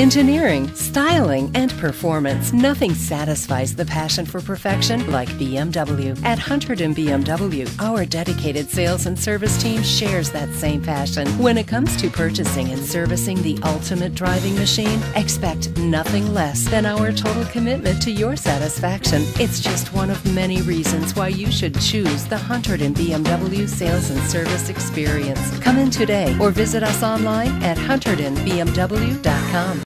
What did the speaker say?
engineering, styling, and performance, nothing satisfies the passion for perfection like BMW. At Hunterdon BMW, our dedicated sales and service team shares that same passion. When it comes to purchasing and servicing the ultimate driving machine, expect nothing less than our total commitment to your satisfaction. It's just one of many reasons why you should choose the Hunterdon BMW sales and service experience. Come in today or visit us online at hunterdonbmw.com.